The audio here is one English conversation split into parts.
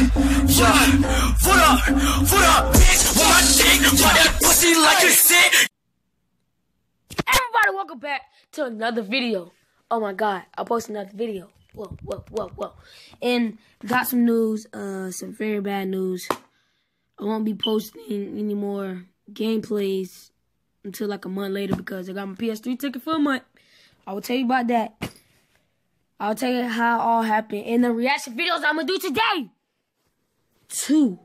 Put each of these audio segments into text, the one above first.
Foot up, foot up, bitch. Want my dick, want that pussy like a sick. Everybody, welcome back to another video. Oh my god, I posted another video. Whoa, whoa, whoa, whoa. And got some news, uh, some very bad news. I won't be posting any more gameplays until like a month later because I got my PS3 ticket for a month. I will tell you about that. I'll tell you how it all happened in the reaction videos I'm gonna do today. Two.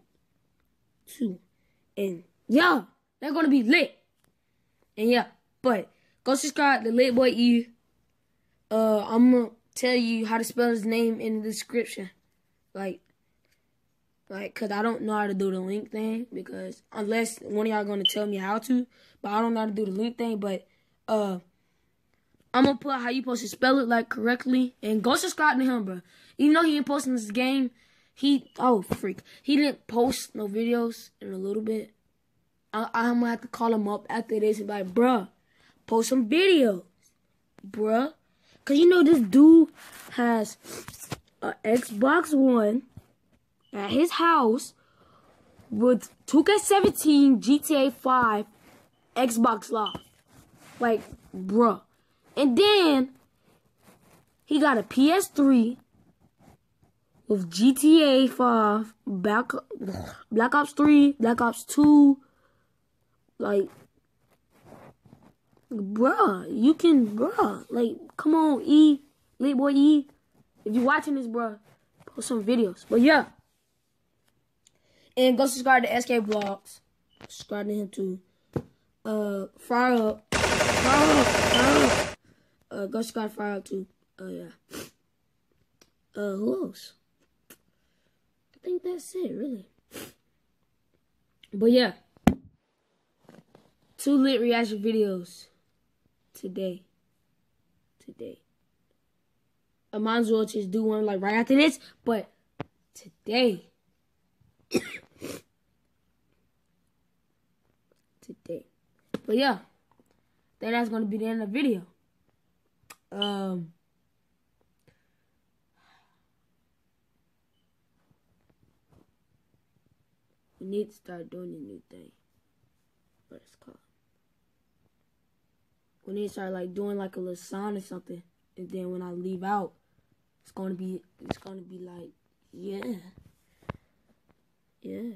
Two. And yeah, they're gonna be lit. And yeah, but go subscribe to Lit Boy E. Uh, I'm gonna tell you how to spell his name in the description. Like, like, cause I don't know how to do the link thing because unless one of y'all gonna tell me how to, but I don't know how to do the link thing. But uh, I'm gonna put how you supposed to spell it like correctly and go subscribe to him, bro. Even though he ain't posting this game, he oh freak, he didn't post no videos in a little bit. I, I'm gonna have to call him up after this and be like, bruh, post some videos, bruh. Cause you know this dude has a Xbox One at his house with 2K17, GTA 5, Xbox Live. Like, bruh. And then he got a PS3 with GTA 5, Black, Black Ops 3, Black Ops 2. Like, bruh, you can, bruh. Like, come on, E, Lit Boy E. If you're watching this, bruh, post some videos. But yeah. And go subscribe to SK Vlogs. Subscribe to him too. Uh, fire up. Fire up. Fire up. Uh, go subscribe to fire up too. Oh, uh, yeah. Uh, who else? Think that's it, really. But yeah. Two lit reaction videos today. Today. I might as well just do one like right after this, but today. today. But yeah, that's gonna be the end of the video. Um. We need to start doing a new thing. What it's called. We need to start like doing like a little sign or something. And then when I leave out, it's gonna be it's gonna be like, yeah. Yeah.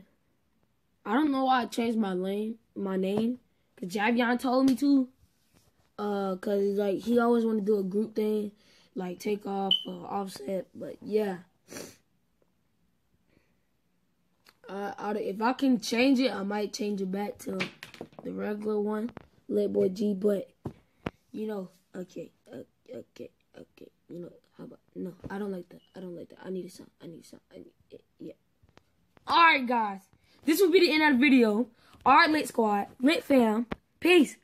I don't know why I changed my name my name. Cause Javion told me to. Uh, cause like he always want to do a group thing, like take off uh, offset. But yeah, uh, if I can change it, I might change it back to the regular one, Lit Boy G. But you know, okay, okay, okay. You know, how about no? I don't like that. I don't like that. I need a song. I need a song. I need. Yeah. All right, guys. This will be the end of the video. All right, Lit Squad, Lit Fam. Peace.